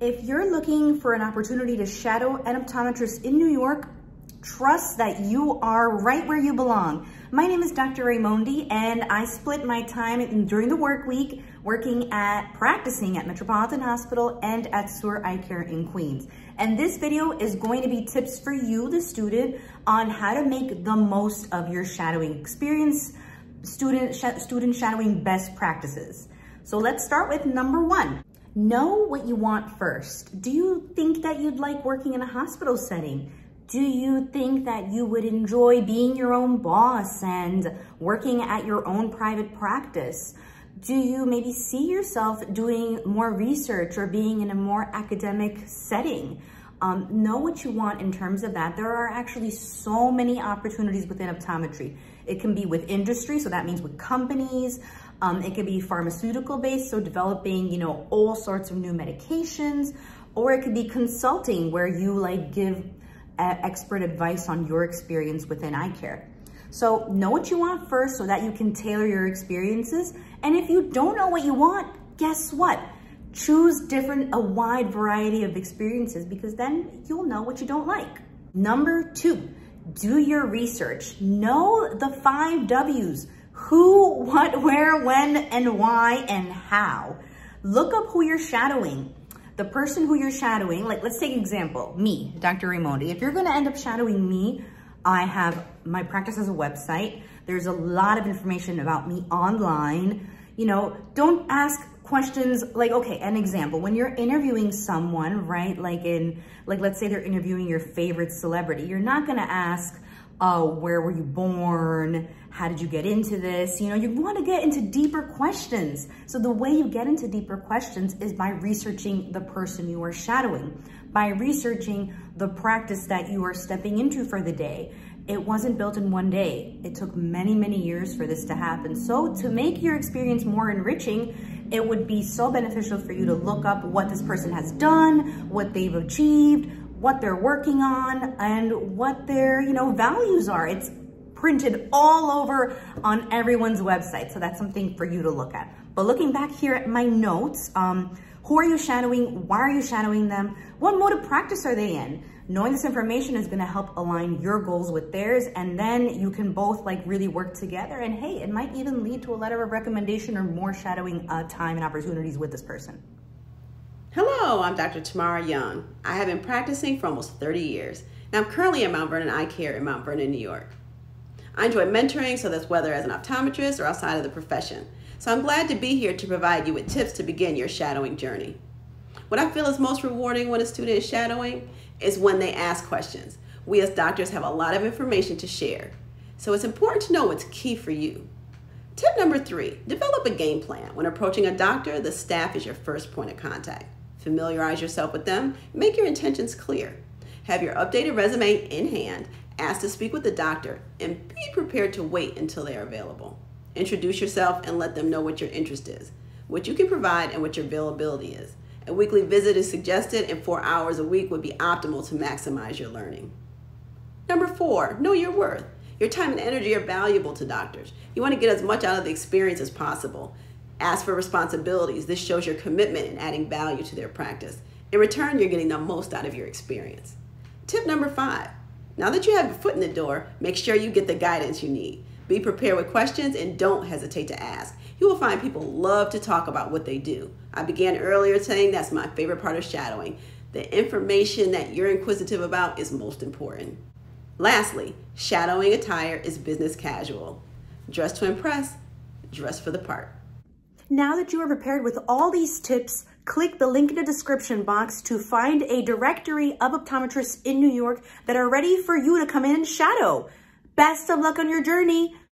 If you're looking for an opportunity to shadow an optometrist in New York, trust that you are right where you belong. My name is Dr. Raimondi and I split my time during the work week working at practicing at Metropolitan Hospital and at Suhr Eye Care in Queens. And this video is going to be tips for you, the student, on how to make the most of your shadowing experience, student, sh student shadowing best practices. So let's start with number one. Know what you want first. Do you think that you'd like working in a hospital setting? Do you think that you would enjoy being your own boss and working at your own private practice? Do you maybe see yourself doing more research or being in a more academic setting? Um, know what you want in terms of that. There are actually so many opportunities within optometry. It can be with industry, so that means with companies, um, it could be pharmaceutical based, so developing, you know, all sorts of new medications, or it could be consulting where you like give uh, expert advice on your experience within eye care. So know what you want first so that you can tailor your experiences. And if you don't know what you want, guess what? Choose different, a wide variety of experiences because then you'll know what you don't like. Number two, do your research. Know the five W's who, what, where, when, and why, and how. Look up who you're shadowing. The person who you're shadowing, like let's take an example, me, Dr. Raimondi. If you're gonna end up shadowing me, I have my practice as a website. There's a lot of information about me online. You know, don't ask questions like, okay, an example, when you're interviewing someone, right? Like in, like let's say they're interviewing your favorite celebrity, you're not gonna ask, uh, where were you born? How did you get into this? You know, you want to get into deeper questions. So the way you get into deeper questions is by researching the person you are shadowing, by researching the practice that you are stepping into for the day. It wasn't built in one day. It took many, many years for this to happen. So to make your experience more enriching, it would be so beneficial for you to look up what this person has done, what they've achieved, what they're working on and what their, you know, values are. It's printed all over on everyone's website. So that's something for you to look at. But looking back here at my notes, um, who are you shadowing? Why are you shadowing them? What mode of practice are they in? Knowing this information is gonna help align your goals with theirs and then you can both like really work together and hey, it might even lead to a letter of recommendation or more shadowing uh, time and opportunities with this person. Hello, I'm Dr. Tamara Young. I have been practicing for almost 30 years, and I'm currently at Mount Vernon Eye Care in Mount Vernon, New York. I enjoy mentoring, so that's whether as an optometrist or outside of the profession. So I'm glad to be here to provide you with tips to begin your shadowing journey. What I feel is most rewarding when a student is shadowing is when they ask questions. We as doctors have a lot of information to share, so it's important to know what's key for you. Tip number three, develop a game plan. When approaching a doctor, the staff is your first point of contact. Familiarize yourself with them, make your intentions clear. Have your updated resume in hand, ask to speak with the doctor, and be prepared to wait until they are available. Introduce yourself and let them know what your interest is, what you can provide, and what your availability is. A weekly visit is suggested, and four hours a week would be optimal to maximize your learning. Number four, know your worth. Your time and energy are valuable to doctors. You want to get as much out of the experience as possible. Ask for responsibilities. This shows your commitment in adding value to their practice. In return, you're getting the most out of your experience. Tip number five, now that you have your foot in the door, make sure you get the guidance you need. Be prepared with questions and don't hesitate to ask. You will find people love to talk about what they do. I began earlier saying that's my favorite part of shadowing. The information that you're inquisitive about is most important. Lastly, shadowing attire is business casual. Dress to impress, dress for the part. Now that you are prepared with all these tips, click the link in the description box to find a directory of optometrists in New York that are ready for you to come in and shadow. Best of luck on your journey.